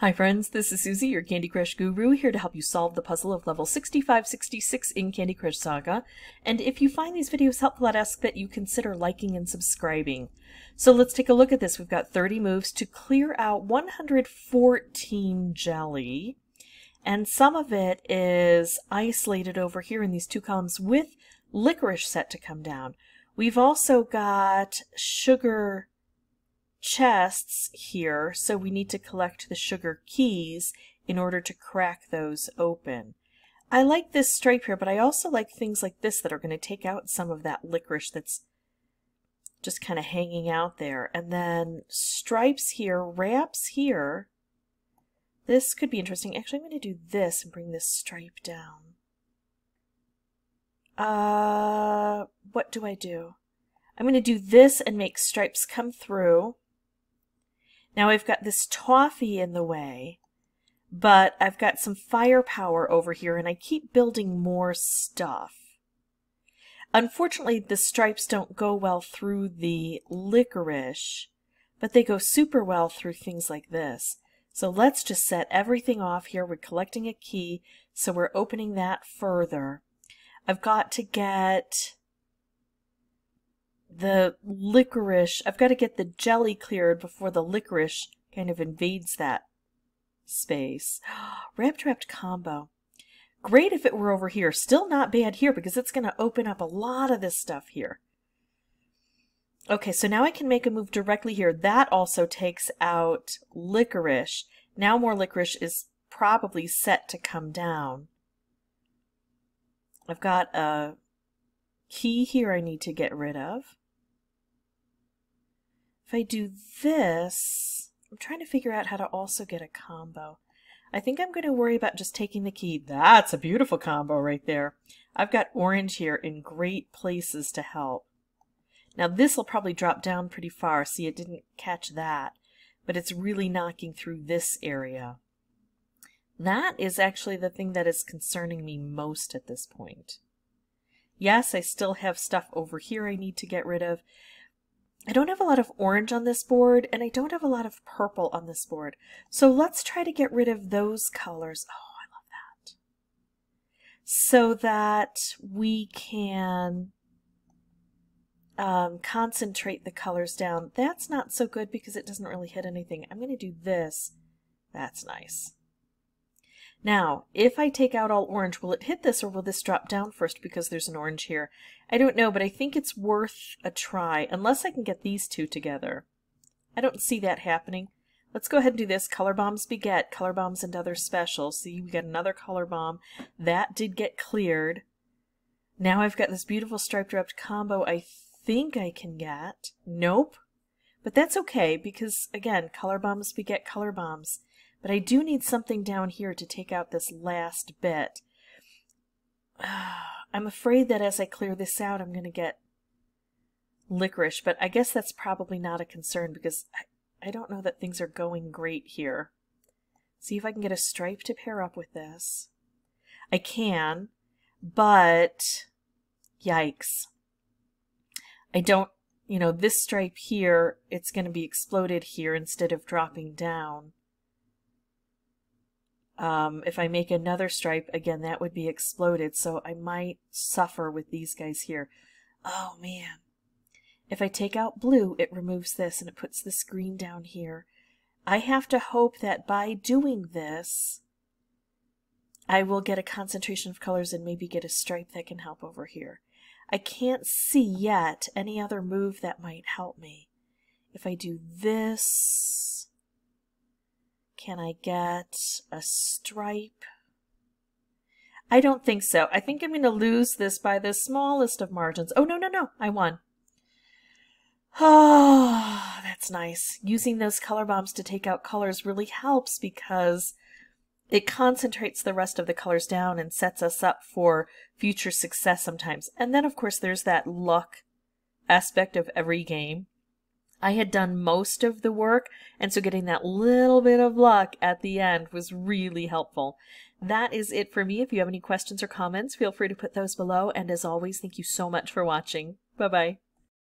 Hi friends, this is Suzy, your Candy Crush guru, here to help you solve the puzzle of level 6566 in Candy Crush Saga. And if you find these videos helpful, I'd ask that you consider liking and subscribing. So let's take a look at this. We've got 30 moves to clear out 114 jelly. And some of it is isolated over here in these two columns with licorice set to come down. We've also got sugar chests here, so we need to collect the sugar keys in order to crack those open. I like this stripe here, but I also like things like this that are going to take out some of that licorice that's just kind of hanging out there. And then stripes here, wraps here. This could be interesting. Actually, I'm going to do this and bring this stripe down. Uh, what do I do? I'm going to do this and make stripes come through. Now I've got this toffee in the way, but I've got some firepower over here and I keep building more stuff. Unfortunately, the stripes don't go well through the licorice, but they go super well through things like this. So let's just set everything off here. We're collecting a key, so we're opening that further. I've got to get the licorice, I've got to get the jelly cleared before the licorice kind of invades that space. Wrapped combo. Great if it were over here. Still not bad here because it's going to open up a lot of this stuff here. Okay, so now I can make a move directly here. That also takes out licorice. Now more licorice is probably set to come down. I've got a key here I need to get rid of. If I do this, I'm trying to figure out how to also get a combo. I think I'm going to worry about just taking the key. That's a beautiful combo right there. I've got orange here in great places to help. Now this will probably drop down pretty far. See, it didn't catch that, but it's really knocking through this area. That is actually the thing that is concerning me most at this point. Yes, I still have stuff over here I need to get rid of, I don't have a lot of orange on this board, and I don't have a lot of purple on this board. So let's try to get rid of those colors. Oh, I love that. So that we can um, concentrate the colors down. That's not so good because it doesn't really hit anything. I'm going to do this. That's nice. Now, if I take out all orange, will it hit this or will this drop down first because there's an orange here? I don't know, but I think it's worth a try, unless I can get these two together. I don't see that happening. Let's go ahead and do this. Color Bombs Beget, Color Bombs and Other Specials. See, we got another Color Bomb. That did get cleared. Now I've got this beautiful striped wrapped combo I think I can get. Nope. But that's okay, because, again, Color Bombs beget Color Bombs. But I do need something down here to take out this last bit. I'm afraid that as I clear this out, I'm going to get licorice, but I guess that's probably not a concern because I, I don't know that things are going great here. See if I can get a stripe to pair up with this. I can, but yikes. I don't, you know, this stripe here, it's going to be exploded here instead of dropping down. Um, if I make another stripe, again, that would be exploded, so I might suffer with these guys here. Oh, man. If I take out blue, it removes this and it puts this green down here. I have to hope that by doing this, I will get a concentration of colors and maybe get a stripe that can help over here. I can't see yet any other move that might help me. If I do this, can I get a stripe? I don't think so. I think I'm going to lose this by the smallest of margins. Oh, no, no, no. I won. Oh, that's nice. Using those color bombs to take out colors really helps because it concentrates the rest of the colors down and sets us up for future success sometimes. And then, of course, there's that luck aspect of every game. I had done most of the work, and so getting that little bit of luck at the end was really helpful. That is it for me. If you have any questions or comments, feel free to put those below. And as always, thank you so much for watching. Bye bye.